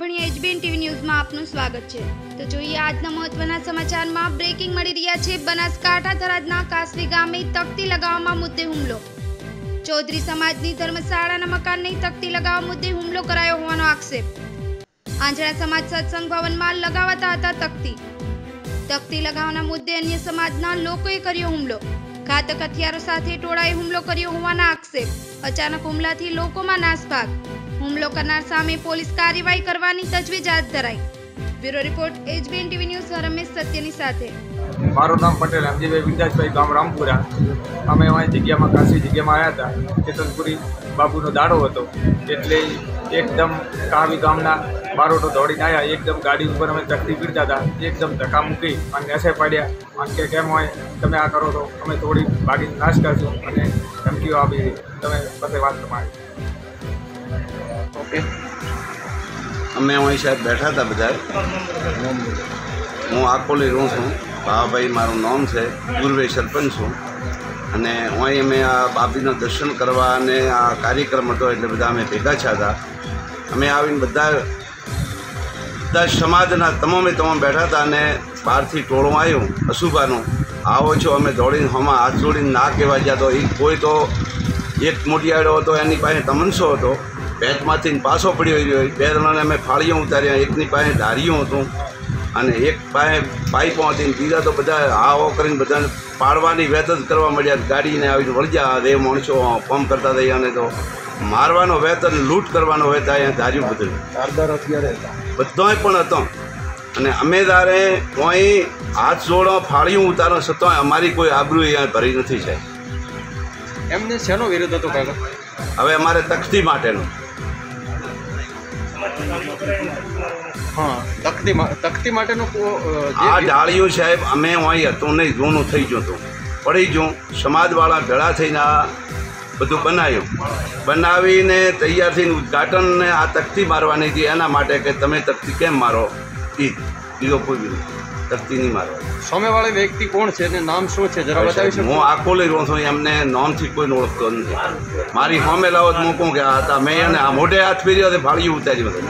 ભણી HBN TV ન્યૂઝમાં આપનું સ્વાગત છે. તો જોઈએ આજના મહત્વના સમાચારમાં. બ્રેકિંગ મળી રહ્યા છે. બનાસકાંઠા થરાદના કાસવી ગામે તકતી લગાવવામાં મુદ્દે હુમલો. ચૌધરી સમાજની ધર્મશાળાના મકાનની તકતી લગાવવા મુદ્દે હુમલો કરાયો હોવાનો આક્ષેપ. આંજણા સમાજ સત્સંગ ભવનમાં લગાવાતા હતા તકતી. તકતી લગાવવાના મુદ્દે અન્ય સમાજના લોકોએ કર્યો હુમલો. ઘાતક હથિયારો સાથે ટોળાએ હુમલો કર્યો હોવાના આક્ષેપ. અચાનક હુમલાથી લોકોમાં નાસભાગ. હુમલો કરનાર સામે પોલીસ કાર્યવાહી કરવાની તજવીજ હાથ ધરાઈ. Bureau report, HBN TV news Ramesh સત્યની સાથે. મારું નામ પટેલ હમજીભાઈ વિદ્યાસભાઈ ગામ રામપુરા. અમે અમારી જગ્યામાં ખાસી જગ્યામાં આવ્યા હતા ચેતનપુરી બાબુનો દાડો હતો. એટલે એકદમ કાવી ગામના બારોટો દોડીને આવ્યા. એકદમ ગાડી ઉપર અમે ચકતી પીડતા હતા. એકદમ ધક્કા મૂકી અને નેસે પાડ્યા. અને કે કેમ હોય, તમે આ કરો તો અમે થોડી ભાગી નાશ કરશું અને ધમકીઓ આપી તમે પાસે વાત તમારી. ઓકે અમે અહીં સાહેબ બેઠા હતા બધા. હું આકોલી રહું છું. બાબાભાઈ મારું નામ છે. પૂર્વે સરપંચ છું. અને અહીં અમે આ બાબીનું દર્શન કરવા અને આ કાર્યક્રમ હતો એટલે બધા અમે ભેગા થયા હતા. અમે આવીને બધા બધા સમાજના તમામે તમામ બેઠા હતા અને બહારથી ટોળું આવ્યું, અશુભાનું. આવો છો, અમે દોડીને હમા હાથ જોડીને ના કહેવા ગયા એ કોઈ તો એક મોટી મોટિયાળો હતો, એની પાસે તમનસો હતો. બેટમાંથી પાછો પડ્યો રહ્યો. બે જણાને અમે ફાળીઓ ઉતાર્યા. એકની પાસે ધારીઓ હતું અને એક પાસે પાઇપો હતી બીજા તો બધા આવો કરીને બધાને પાડવાની વેત જ કરવા મળ્યા. ગાડીને આવીને વળગ્યા. રે માણસો પંપ કરતા થઈ અને તો મારવાનો વેત અને લૂંટ કરવાનો વેત અહીંયા ધાર્યું બધું. ચારદાર અત્યારે બધોય પણ હતો. અને અમે તારે કોઈ હાથ જોડો ફાળીઓ ઉતારો છતાંય અમારી કોઈ આબરૂ અહીંયા ભરી નથી છે એમને શેનો વિરોધ હતો કાકા? હવે અમારે તકતી માટેનો. તકતી તકતી માટેનો આ ડાળીઓ સાહેબ, અમે અહીં હતું નહીં, જૂનું થઈ ગયું હતું. પડી ગયું. સમાજવાળા ભેળા થઈને આ બધું બનાવ્યું. બનાવીને તૈયાર થઈને ઉદઘાટનને આ તકતી મારવાની હતી. એના માટે કે તમે તકતી કેમ મારો? એ બીજો કોઈ બી નહીં. મારવાની. સામેવાળી વ્યક્તિ કોણ છે અને નામ શું છે? જરા બતાવી શકો? હું આખો લઈ રહ્યો છું એમને નામથી કોઈ ઓળખતો નથી. મારી હોમે લાવો તો કહું કે આ હતા. મેં એને આ મોઢે હાથ ફેર્યો તે ફાળી ઉતારી બધું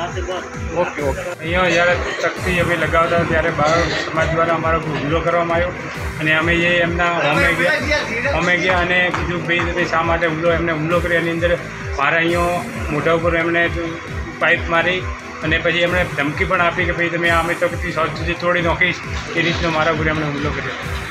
ઓકે ઓકે. અહીંયા જ્યારે તકતી અમે લગાવતા ત્યારે બહાર સમાજ દ્વારા અમારો હુમલો કરવામાં આવ્યો. અને અમે એ એમના હોમે ગયા હોમે ગયા અને બીજું ભાઈ તમે શા માટે હુમલો? એમને હુમલો કર્યો. એની અંદર મારા અહીંયા મોઢા ઉપર એમણે પાઇપ મારી અને પછી એમણે ધમકી પણ આપી કે ભાઈ તમે અમે તકતી શોર્ટ સુધી તોડી નાખીશ એ રીતનો મારા ઉપર એમણે હુમલો કર્યો.